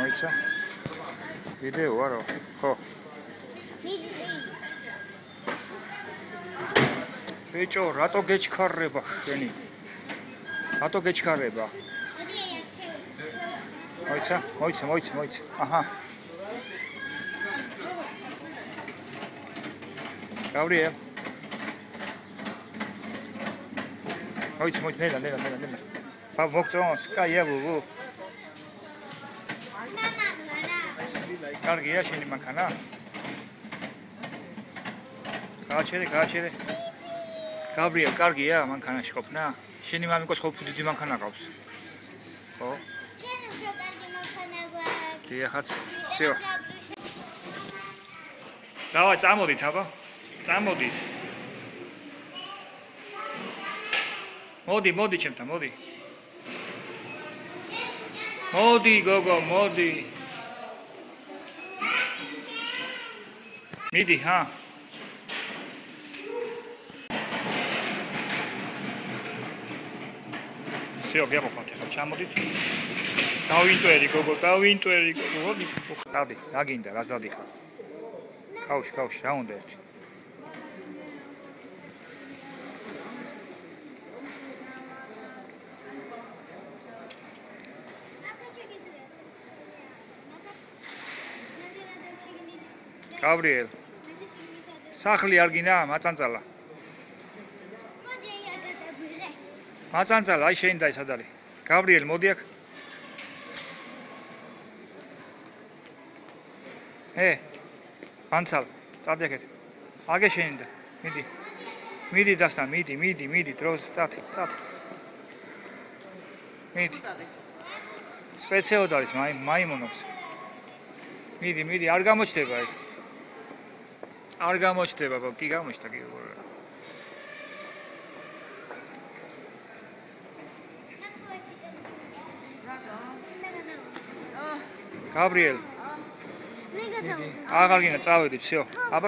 მოიცა? ვიდეო არა? ხო. ბიჭო, რატო გეჩქარება შენი? რატო გეჩქარება? მოიცა? მოიცა, მოიცა, მოიცა. აჰა. გავრიელ. მოიცა, მოიცა, ნელა, ნელა, ნელა, ნელა. ბა მოგწონს, კაია ბუბუ. კარგია შენი მანქანა? გააჩერე, გააჩერე. გაბრიელ, კარგია მანქანაში ყოფნა? შენი მამიკოს ხო დიდი მანქანა ყავს? ხო? ჩვენ უფრო კარგი მოხანა გვაქვს დიახაც. всё. დავა წამოდით აბა. წამოდით. მოდი, მოდი ჩემთან, მოდი. მოდი, გოგო, მოდი. მიდი, ჰა? всё, ვიაყოფათ ახლა ჩამოდით. დავინტვერი, გოგო, დავინტვერი, გოგო. მოდი, ხტადი, რა გინდა, რა დადიხარ? კაუში, კაუში, რა უნდა ერთი? გაბრიელ, სახლი არ გინდა, მაწანწალა. მაწანწალა, აი შენ და ეს ადარი. გაბრიელ, მოდი აქ. ე, ანცალ, წადი აქეთ. აგე შენ და მიდი. მიდი დასთან, მიდი, მიდი, მიდი, დროს წათი, წათი. მიდი. სპეციალოდ არის მაი მაიმუნობს. მიდი, მიდი, არ გამოჩდება ეგ. არ გამოჩდება, ბო, კი გამოჩნდა კი. გაბრიელ, მე გადავ აღარ გინდა წავედი, всё. აბა